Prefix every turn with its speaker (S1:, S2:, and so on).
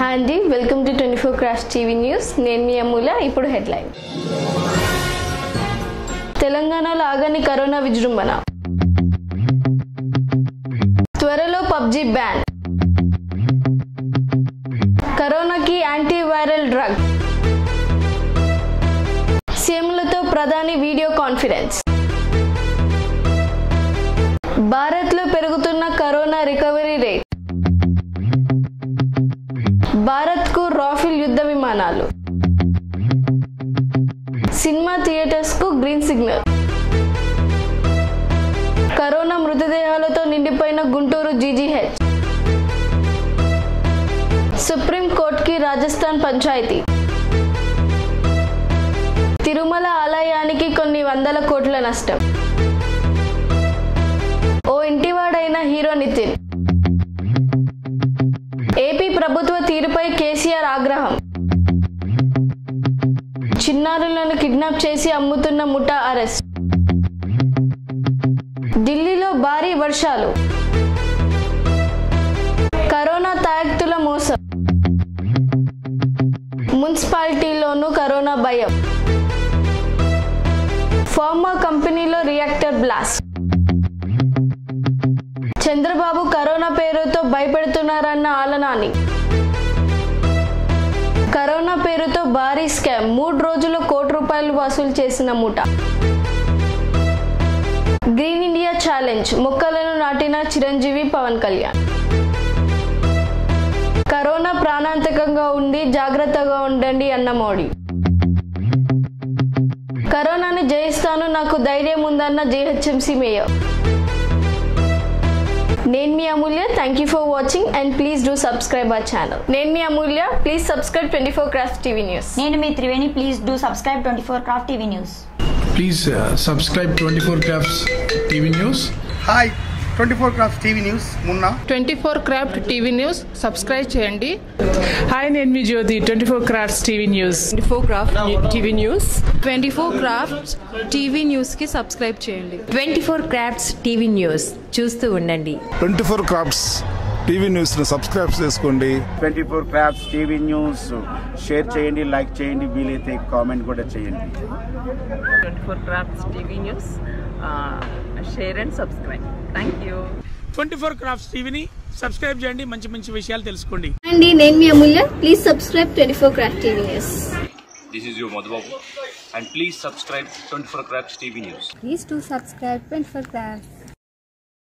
S1: Hi అండి welcome to twenty four crash TV news. నేను మీ అమూల ఇప్పుడు హెడ్లైన్. తెలంగాణలో ఆగని కరోనా విజృంభణ. త్వరలో పబ్జి బ్యాన్. కరోనాకి యాంటీవైరల్ డ్రగ్. సీఎంలతో ప్రధాని వీడియో కాన్ఫరెన్స్. భారత్కు రాఫిల్ యుద్ధ విమానాలు. సినిమా థియేటర్స్కు గ్రీన్ సిగ్నల్. కరోనా మృతదేహాలతో నిండిపోయిన గుంటూరు జీజీహెచ్. సుప్రీంకోర్టుకి రాజస్థాన్ పంచాయతీ. తిరుమల ఆలయానికి కొన్ని వందల కోట్ల నష్టం. ఓ ఇంటివాడైన హీరో నితిన్. చిన్నారులను కిడ్నాప్ చేసి అమ్ముతున్న ముఠా అరెస్ట్. ఢిల్లీలో భారీ వర్షాలు. కరోనా తాయక్తుల మోసం. మున్సిపాలిటీలోనూ కరోనా భయం. ఫార్మా కంపెనీలో రియాక్టర్ బ్లాస్ట్. చంద్రబాబు కరోనా పేరుతో భయపెడుతున్నారన్న ఆలనాని. భారీ స్కామ్ మూడు రోజులు కోటి రూపాయలు వసూలు చేసిన మూట. గ్రీన్ ఇండియా ఛాలెంజ్ మొక్కలను నాటిన చిరంజీవి పవన్ కళ్యాణ్. కరోనా ప్రాణాంతకంగా ఉండి జాగ్రత్తగా ఉండండి అన్న మోడీ. కరోనాను జయిస్తాను నాకు ధైర్యం ఉందన్న జీహెచ్ఎంసీ మేయర్. నేను మీ Amulya. Thank you for watching and please do subscribe our channel నేను మీ Amulya. Please subscribe twenty four craft TV news
S2: నేను మీ Triveni. Please do subscribe twenty four craft TV news
S3: Please uh, subscribe 24 Crafts TV News.
S4: Hi twenty four craft TV news Munna.
S5: Twenty four craft TV news. Subscribe చేయండి.
S6: Hi నేను మీ Jyothi. Twenty four crafts TV news.
S7: 24 craft TV news. Twenty four craft TV న్యూస్కి subscribe చేయండి.
S8: Twenty four crafts TV news. చూస్తూ ఉండండి.
S9: Twenty four crafts TV న్యూస్ని subscribe చేసుకోండి.
S10: Twenty four crafts TV news. Share చేయండి like చేయండి వీలైతే comment కూడా చేయండి.
S11: Twenty four crafts TV news. Share and subscribe thank you
S6: twenty four crafts టీవీని సబ్స్క్రైబ్ చేయండి. మంచి మంచి విషయాలు తెలుసుకోండి.
S1: అండి నేను మీ Amulya. Please subscribe twenty four craft TV news.
S12: This is your Madhubabu and please subscribe 24 Crafts TV News.
S2: Please do subscribe twenty four craft